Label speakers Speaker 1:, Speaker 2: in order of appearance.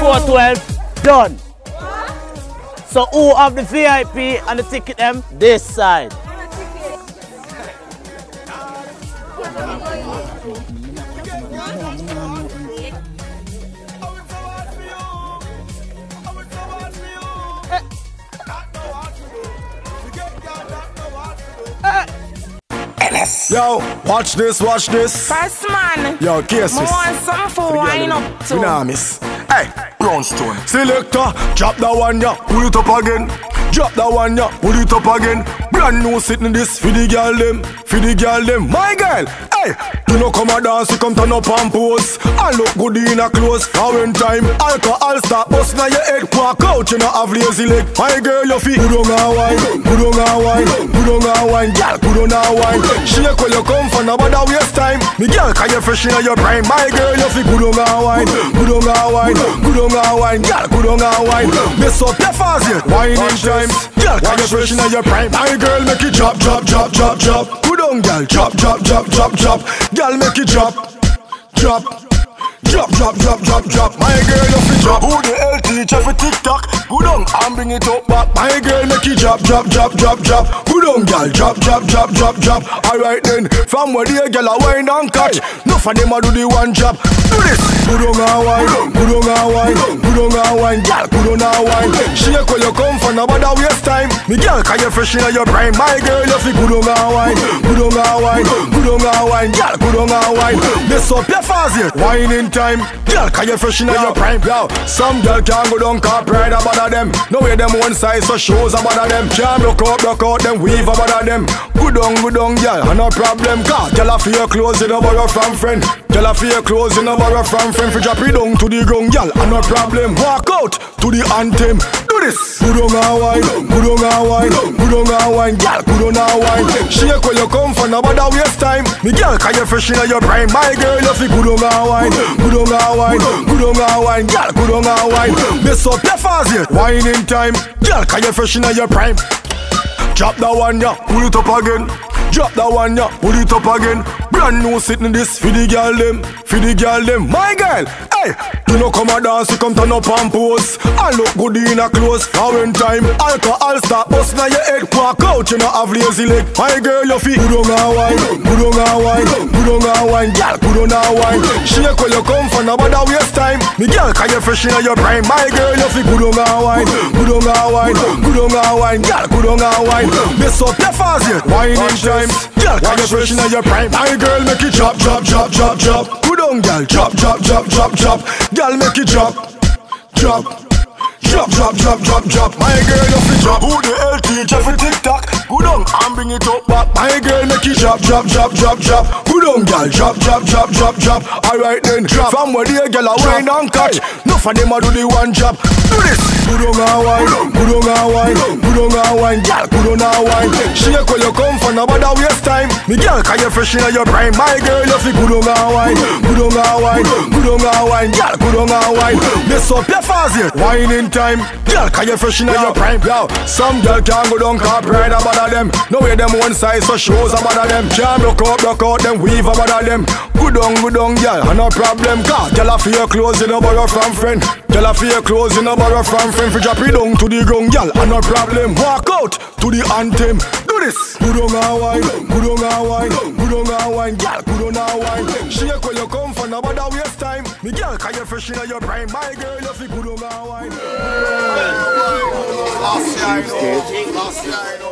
Speaker 1: Number 12, done. So who have the VIP and the ticket them? This side.
Speaker 2: Yo, watch this, watch this.
Speaker 3: Frassman.
Speaker 2: Yo, case
Speaker 3: I
Speaker 2: this.
Speaker 3: want something for wine up to.
Speaker 2: You know, miss. Hey, Brownstone. Selector, drop that one, yeah. Pull it up again. Drop that one, yeah. Pull it up again. Brand new sitting this for the girl them, for the girl them. My girl, hey, you know come a dance, you come turn up and pose. I look good in a clothes. Now when time, alcohol start bust now your head quack out. You know have lazy leg. My girl, your feet good on a wine, good on a wine, on a wine. Girl, good on a wine. Shake where you come from, no bother waste time. Me girl, can you fresh in your prime? My girl, your feet good on a wine, good on a wine, good on a wine. Girl, good on a wine. Mess up your fast wine in time. Girl, can you fresh in your prime? My girl, make it drop, drop, drop, drop, drop. Good on, girl, drop, drop, drop, drop, drop. Girl, make it drop, drop. Drop, drop, drop, drop, drop. My girl, you fi drop. Who the hell teacher for TikTok? Good on, and bring it up back. My girl, make it drop, drop, drop, drop, drop. Good on, girl, drop, drop, drop, drop, drop. Alright then, from where the girl a wine and catch. Enough of them a do the one drop. Do this. Good on a wine, good on a wine, good on a wine, girl, good on a wine. Shake where you come from, no bother waste time. Me girl, can you fresh in your prime? My girl, you fi good on a wine, good on a wine, good on a wine, girl, good on a wine. Mess up your fast wine in time. Girl, can you fresh in your prime? Yo, some girl can't go down car pride about them. No way them one size so shows about them. Can't broke out, broke out them weave about them. Good on, good on, girl, no problem. Car, girl, I feel clothes in a borrow from friend. Girl, I feel clothes in a borrow from friend. For drop it down to the ground, girl, and no problem. Walk out to the anthem. Do this. Good on a wine, good on a wine, good on a wine, girl, good on a wine. Shake where you come from, no bother waste time. Me girl, can you fresh in your prime? My girl, you feel good on a wine, good on a wine, good on a wine, girl, good on a wine. Mess up your fast wine in time. Girl, can you fresh in your prime? Drop that one, yeah, pull it up again. Drop that one, yeah, pull it up again. Brand new sitting this for the girl them, for the girl them. My girl, hey, you know come a dance, you come turn up and pose. I look good in a clothes. Now when time, alcohol start bust now your head quack out. You know have lazy leg. My girl, your feet good on a wine, good on a wine, good on a wine, girl, good on a wine. Shake where you come from, no bother waste time. Me girl, can you fresh in your prime? My girl, your feet good on a wine, good on a wine, on a wine, girl, good on a wine. Mess up your fast yet, wine in time. Girl, can you fresh in your prime? My girl, make it drop, drop, drop, drop, drop. Good on, girl, drop, drop, drop, drop, drop. Girl, make it drop, drop. Drop, drop, drop, drop, drop. My girl, you fi drop. Who the hell teacher for TikTok? Good on, and bring it up back. My girl, make it drop, drop, drop, drop, drop. Good on, girl, drop, drop, drop, drop, drop. Alright then, drop. From where the girl a wine and catch. Enough of them a do the one drop. Do this. Good on a wine, good on a wine, good on a wine, girl, good on a wine. Shake where you come from, no bother waste time. Me girl, can you fresh in your prime? My girl, you fi good on a wine, good on a wine, good on a wine, girl, good on a wine. Mess up your fast yet, wine in time. Girl, can you fresh in your prime? Yo, some girl can't go down car pride about them. No way them one size so shows about them. Can't broke out, broke out them weave about them. Good on, good on, girl, no problem. Car, girl, I feel clothes in a borrow from friend. Girl, I feel clothes in a borrow from friend. For drop it down to the ground, girl, and no problem. Walk out to the anthem. Do this. Good on a wine, good on a wine, good on a wine, girl, good on a wine. Shake where you come from, no bother waste time. Me girl, can you fresh in your prime? My girl, you feel good on a wine.
Speaker 4: Last year, I know. Last year, I know.